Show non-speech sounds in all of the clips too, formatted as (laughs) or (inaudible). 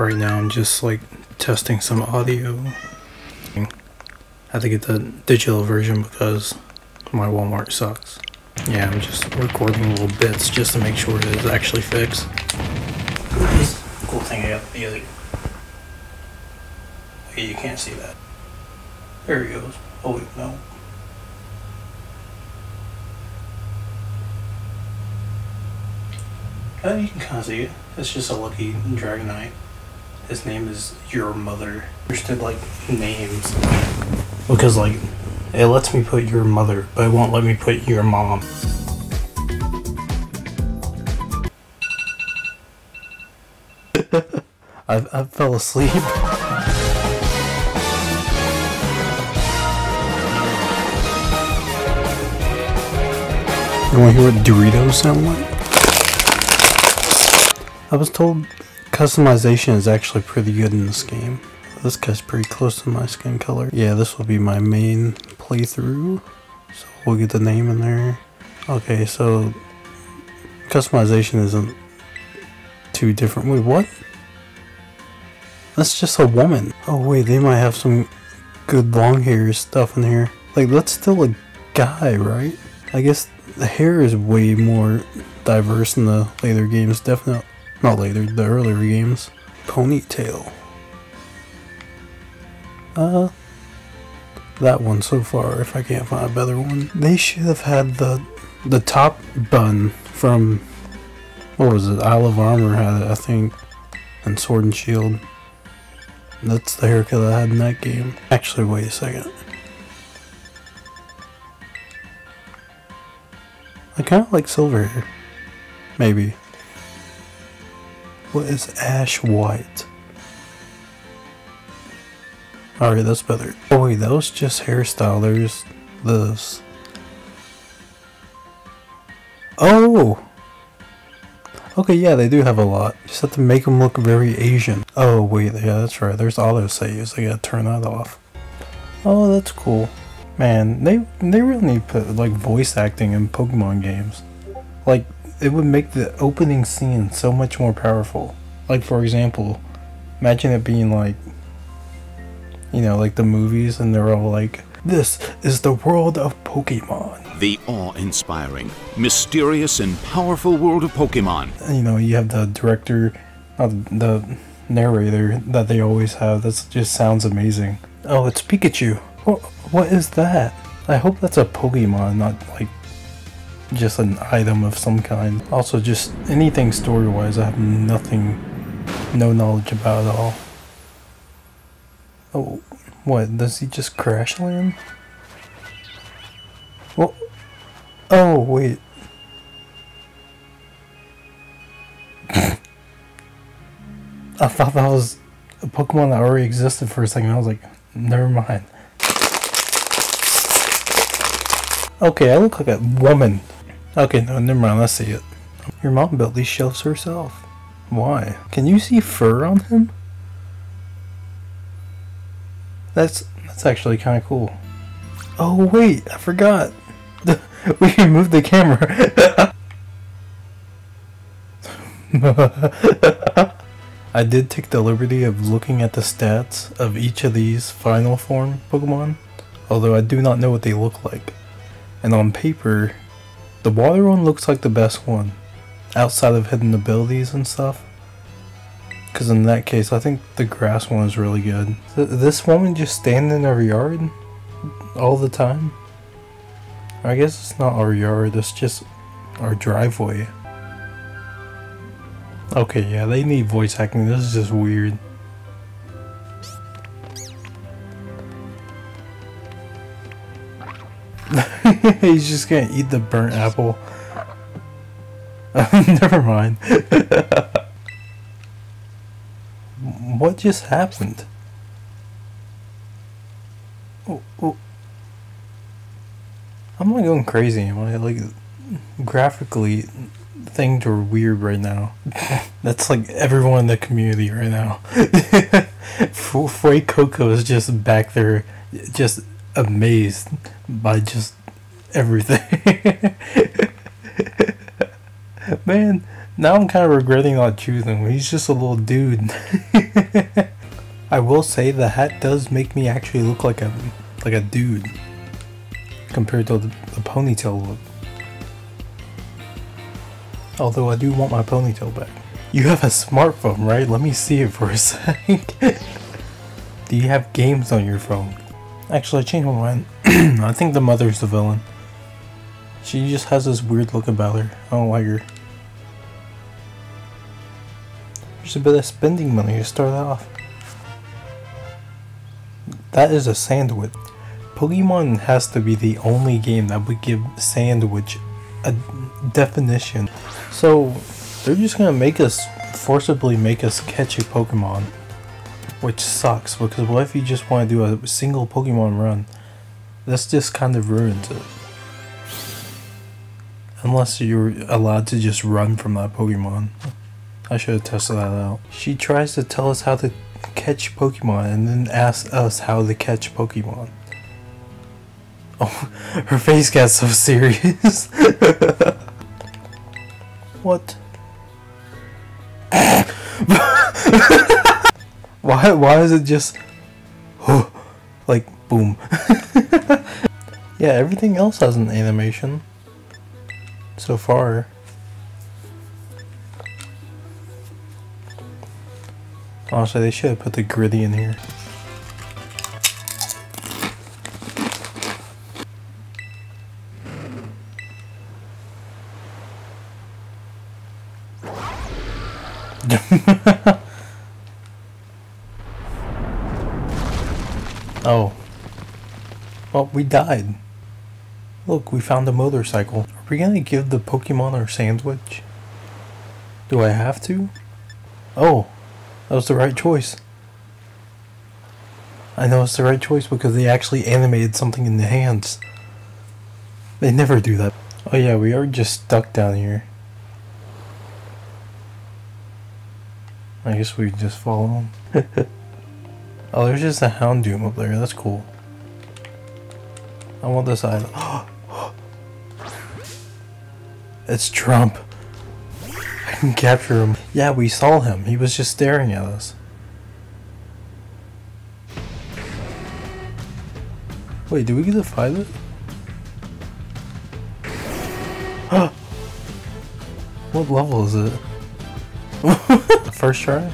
Right now I'm just like testing some audio. I have to get the digital version because my Walmart sucks. Yeah, I'm just recording little bits just to make sure it is actually fixed. Cool thing I got the other. Wait, you can't see that. There he goes. Oh wait, no. Oh, you can kind of see it. It's just a lucky Dragonite. His name is Your Mother. Understood like names. Because like it lets me put your mother, but it won't let me put your mom. (laughs) I, I fell asleep. You wanna hear what Doritos sound like? I was told customization is actually pretty good in this game. This guy's pretty close to my skin color. Yeah, this will be my main playthrough. So we'll get the name in there. Okay, so customization isn't too different. Wait, what? That's just a woman. Oh wait, they might have some good long hair stuff in here. Like that's still a guy, right? I guess the hair is way more diverse in the later games. Definitely not later, the earlier games. Ponytail. Uh, that one so far. If I can't find a better one, they should have had the the top bun from what was it? Isle of Armor had it, I think, and Sword and Shield. That's the haircut I had in that game. Actually, wait a second. I kind of like silver hair. Maybe. What is ash white? Alright, that's better. Oh wait, that was just hairstyle. There's this. Oh! Okay, yeah, they do have a lot. Just have to make them look very Asian. Oh wait, yeah, that's right. There's auto saves. I gotta turn that off. Oh, that's cool. Man, they they really need put like voice acting in Pokemon games. Like it would make the opening scene so much more powerful. Like for example, imagine it being like you know, like the movies and they're all like this is the world of Pokemon. The awe-inspiring, mysterious and powerful world of Pokemon. You know, you have the director, uh, the narrator that they always have. That just sounds amazing. Oh, it's Pikachu. What, what is that? I hope that's a Pokemon, not like just an item of some kind. Also, just anything story-wise, I have nothing, no knowledge about at all. Oh, what? Does he just crash land? Well, oh wait. (laughs) I thought that was a Pokemon that already existed for a second. I was like, never mind. Okay, I look like a woman. Okay, no, never mind. Let's see it. Your mom built these shelves herself. Why? Can you see fur on him? That's that's actually kind of cool. Oh wait, I forgot. (laughs) we can move the camera. (laughs) I did take the liberty of looking at the stats of each of these final form Pokemon, although I do not know what they look like. And on paper, the water one looks like the best one, outside of hidden abilities and stuff. Because in that case, I think the grass one is really good. Th this woman just standing in our yard all the time? I guess it's not our yard, it's just our driveway. Okay, yeah, they need voice acting. This is just weird. (laughs) He's just gonna eat the burnt apple. (laughs) Never mind. (laughs) what just happened? Oh, oh. I'm not going crazy, am I? Like, graphically, things are weird right now. That's like everyone in the community right now. Fuecoco is just back there, just amazed by just everything. Man, Now I'm kind of regretting not choosing him. He's just a little dude. (laughs) I will say the hat does make me actually look like a like a dude compared to the, the ponytail look. Although I do want my ponytail back. You have a smartphone, right? Let me see it for a (laughs) sec. do you have games on your phone? Actually, I changed my mind. (clears throat) I think the mother's the villain. She just has this weird look about her. I don't like her. There's a bit of spending money to start off. That is a sandwich. Pokemon has to be the only game that would give sandwich a definition. So they're just gonna make us forcibly make us catch a Pokemon. Which sucks because what if you just want to do a single Pokemon run? This just kind of ruins it. Unless you're allowed to just run from that Pokemon. I should have tested that out. She tries to tell us how to catch Pokemon and then asks us how to catch Pokemon. (laughs) Oh, her face got so serious. (laughs) what? (laughs) why why is it just (gasps) like boom? yeah, everything else has an animation so far. Honestly, they should have put the gritty in here. (laughs) oh. Well, we died. Look, we found a motorcycle. Are we gonna give the Pokemon our sandwich? Do I have to? Oh. That was the right choice. I know it's the right choice because they actually animated something in the hands. They never do that. Oh yeah, we are just stuck down here. I guess we just follow them. (laughs) oh, there's just a Houndoom up there. That's cool. I want this item. (gasps) it's Trump I can capture him. Yeah, we saw him. He was just staring at us. Wait, do we get to fight it? (gasps) what level is it? (laughs) First try?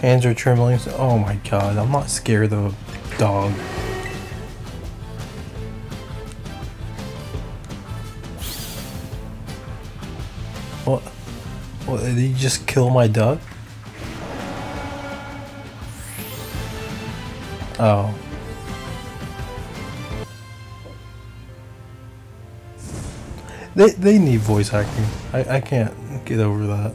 Hands are trembling. Oh my god, I'm not scared of a dog. Did he just kill my duck? Oh. They, they need voice acting. I, I can't get over that.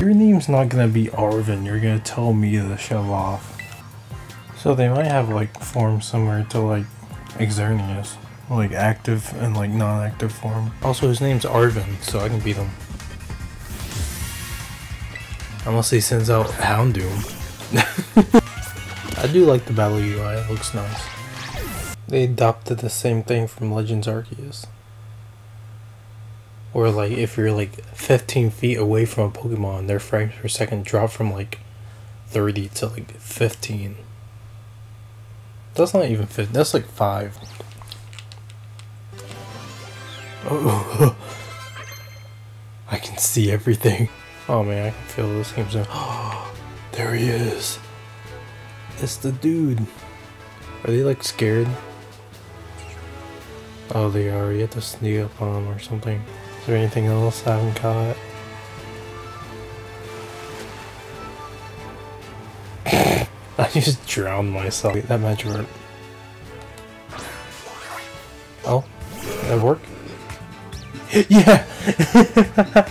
Your name's not gonna be Arven, you're gonna tell me to shove off. So they might have like form somewhere to like Xerneas like active and like non-active form. Also, his name's Arven, so I can beat him. Unless he sends out Houndoom. (laughs) I do like the battle UI, it looks nice. They adopted the same thing from Legends Arceus. Or like if you're like 15 feet away from a Pokemon, their frames per second drop from like 30 to like 15. That's not even 15, that's like 5. Oh, (laughs) I can see everything. Oh man, I can feel this game zone. Oh, (gasps) there he is. It's the dude. Are they like scared? Oh, they are. You have to sneak up on them or something. Is there anything else I haven't caught? (laughs) I just drowned myself. That match worked. Oh, that worked? (laughs) yeah! (laughs)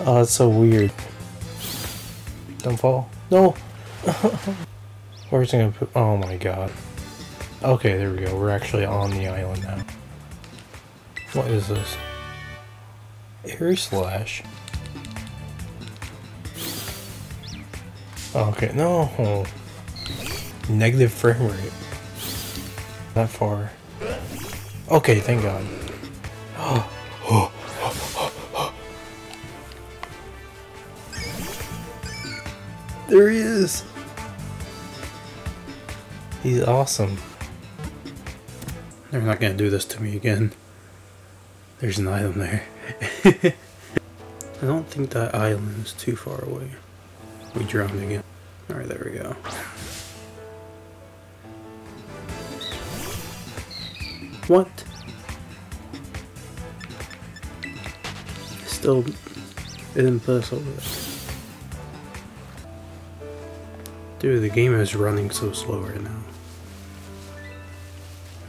oh, that's so weird. Don't fall. No! (laughs) Where's gonna put- oh my god. Okay, there we go. We're actually on the island now. What is this? Air slash. Okay, no. Negative frame rate. That far. Okay, thank God. (gasps) there he is. He's awesome. They're not gonna do this to me again. There's an item there. (laughs) I don't think that island is too far away. We drowned again. Alright, there we go. What? Still over there. Dude, the game is running so slow right now.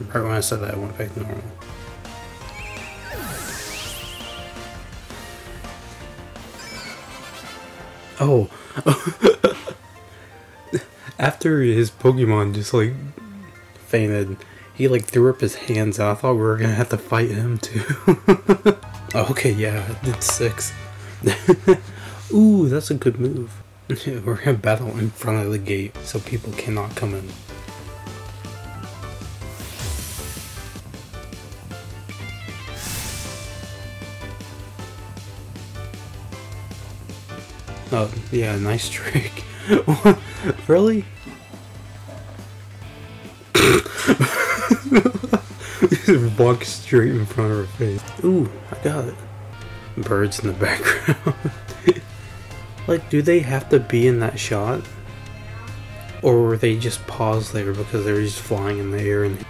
Right when I said that, I went back to normal. Oh. (laughs) After his Pokemon just like fainted, he like threw up his hands. I thought we were gonna have to fight him too. (laughs) Oh, okay, yeah, it's six. (laughs) Ooh, that's a good move. (laughs) we're gonna battle in front of the gate so people cannot come in. Oh, yeah, nice trick. really? (laughs) Walk straight in front of her face. Ooh, I got it. Birds in the background. (laughs) like, do they have to be in that shot? Or were they just paused there because they were just flying in the air and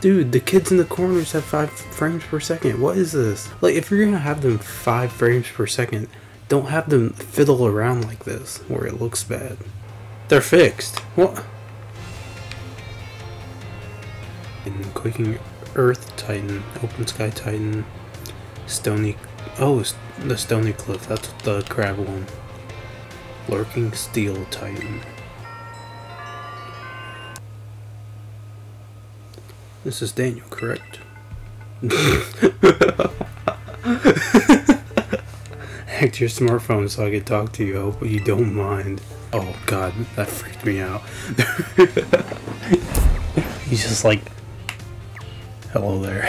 Dude, the kids in the corners have 5 frames per second. What is this? Like, if you're gonna have them 5 frames per second, don't have them fiddle around like this, where it looks bad. They're fixed. What? And Quaking Earth Titan, Open Sky Titan, Stony... Oh, the Stony Cliff, that's the crab one. Lurking Steel Titan. This is Daniel, correct? (laughs) (laughs) Hacked your smartphone so I could talk to you. I hope you don't mind. Oh god, that freaked me out. (laughs) He's just like, hello there.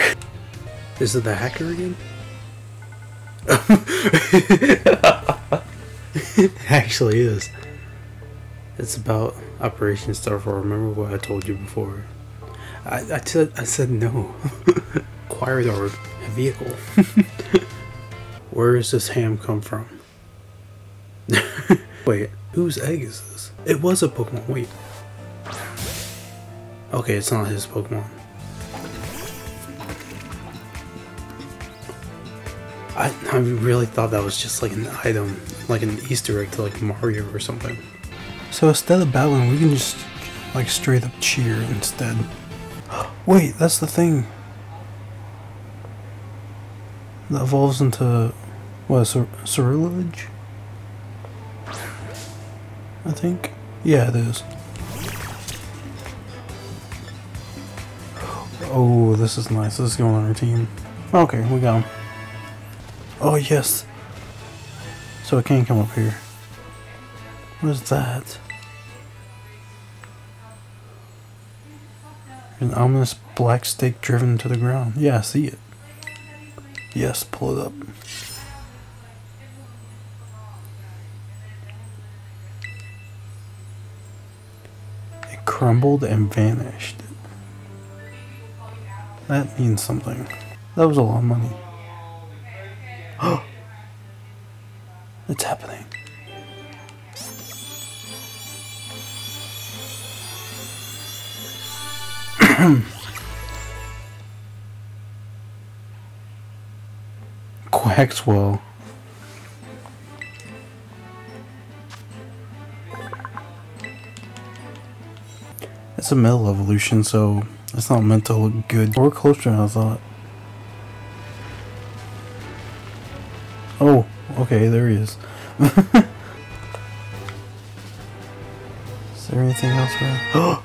Is it the hacker again? (laughs) actually is. It's about Operation Starfall. Remember what I told you before? I, I, I said no. (laughs) Acquired our vehicle. Where does this ham come from? (laughs) Wait, whose egg is this? It was a Pokemon. Wait. Okay, it's not his Pokemon. I, I really thought that was just like an item, like an Easter egg to like Mario or something. So instead of battling, we can just like straight up cheer instead. (gasps) Wait, that's the thing. That evolves into what, Cer Ceruledge? I think. Yeah, it is. Oh, this is nice. This is going on our team. Okay, we got him. Oh, yes. So it can't come up here. What is that? An ominous black stake driven to the ground. Yeah, I see it. Yes, pull it up. It crumbled and vanished. That means something. That was a lot of money. (gasps) it's happening. (coughs) Quaxwell. A metal evolution, so it's not meant to look good. We're closer than I thought. Oh, okay, there he is. (laughs) is there anything else around? (gasps)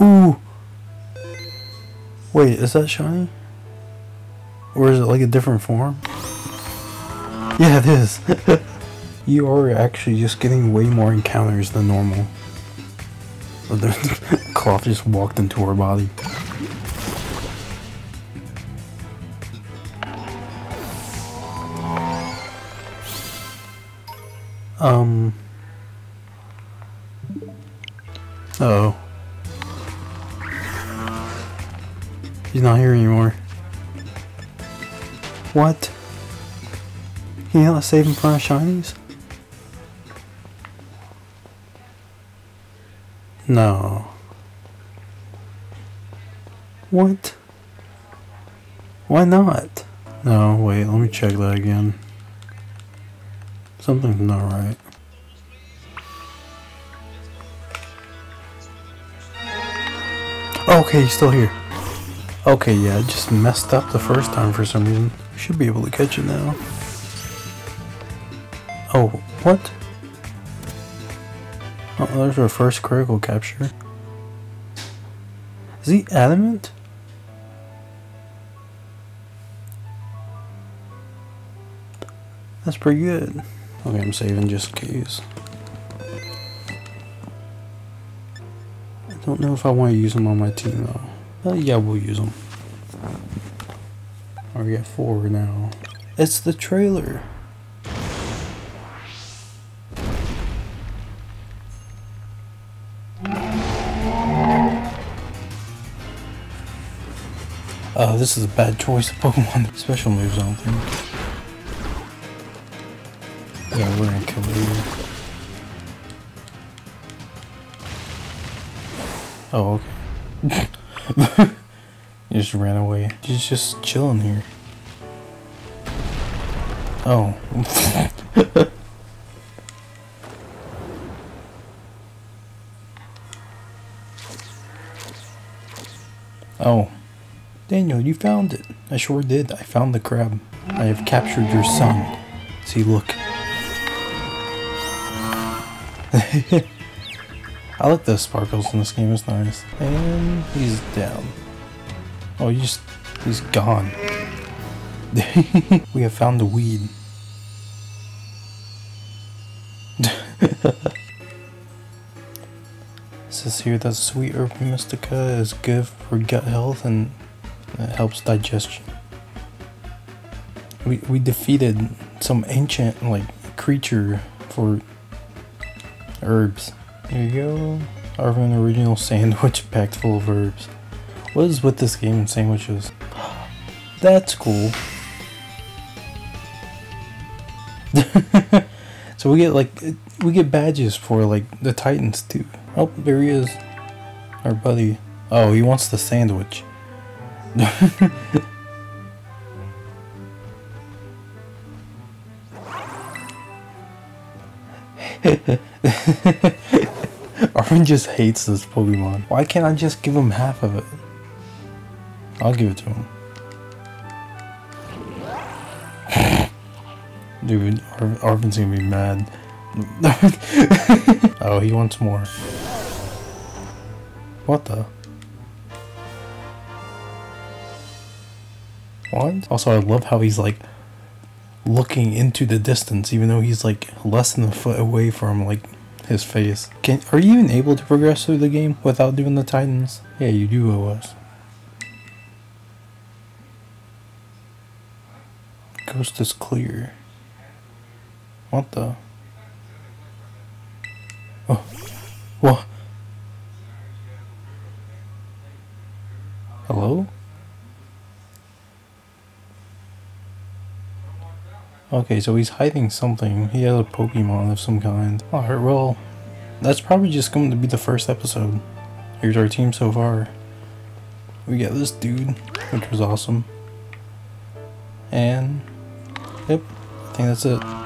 Ooh! Wait, is that shiny? Or is it like a different form? (laughs) Yeah, it is. (laughs) you are actually just getting way more encounters than normal. (laughs) The cloth just walked into her body. Um. Uh oh. He's not here anymore. What? You not save in front our shinies? No. What? Why not? No, wait, let me check that again. Something's not right. Okay, he's still here. Okay, yeah, I just messed up the first time for some reason. Should be able to catch it now. Oh, what? Oh, there's our first critical capture. Is he adamant? That's pretty good. Okay, I'm saving just in case. I don't know if I want to use them on my team though. Uh, yeah, we'll use them. We got four now. It's the trailer. Oh, this is a bad choice of Pokemon. Special moves, don't think. Yeah, we're gonna kill you. Oh, okay. (laughs) he just ran away. He's just chilling here. Oh. (laughs) oh. Daniel, you found it. I sure did. I found the crab. I have captured your son. See, look. (laughs) I like the sparkles in this game, it's nice. And he's down. Oh, he's just, he's gone. (laughs) we have found the weed. (laughs) says here that sweet herba mystica is good for gut health and Uh, helps digestion. We, we defeated some ancient like creature for herbs. There you go. Arven original sandwich (laughs) packed full of herbs. What is with this game and sandwiches? (gasps) That's cool. (laughs) so we get like we get badges for like the Titans too. Oh, there he is. Our buddy. Oh, he wants the sandwich. (laughs) Arven just hates this Pokemon. Why can't I just give him half of it? I'll give it to him. (laughs) Dude, Ar Arven's gonna be mad. (laughs) oh, he wants more. What the? Also, I love how he's like looking into the distance, even though he's like less than a foot away from like his face. Can are you even able to progress through the game without doing the Titans? Yeah, you do owe us. Ghost is clear. What the? Oh. What? Hello? Okay, so he's hiding something. He has a Pokemon of some kind. Alright, well, that's probably just going to be the first episode. Here's our team so far. We got this dude, which was awesome. And, yep, I think that's it.